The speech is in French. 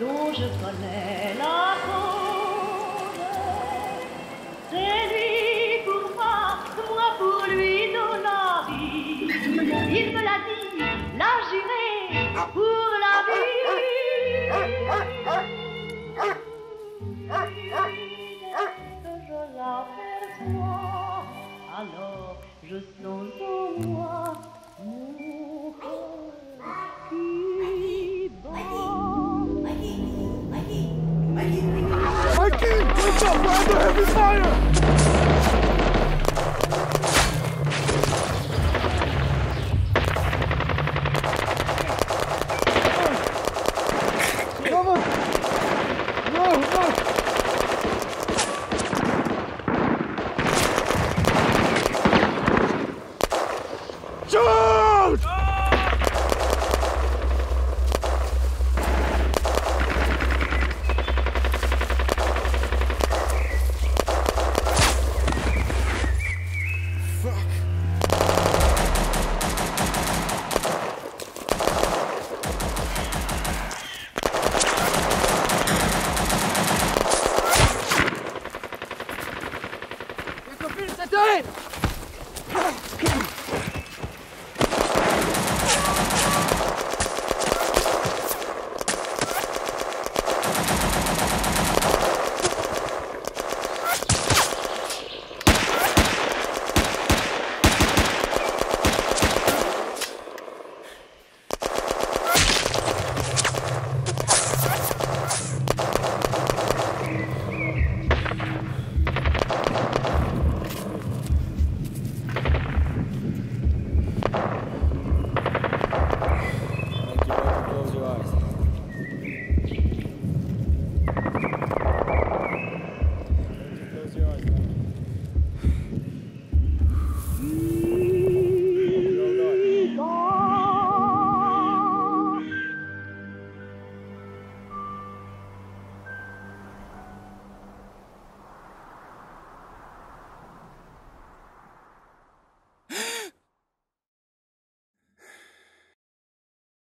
dont je connais la cause. C'est lui pour moi, moi pour lui dans la vie. Il me l'a dit, l'a juré pour la vie. Je alors je sens en moi under heavy fire! Minutes to do!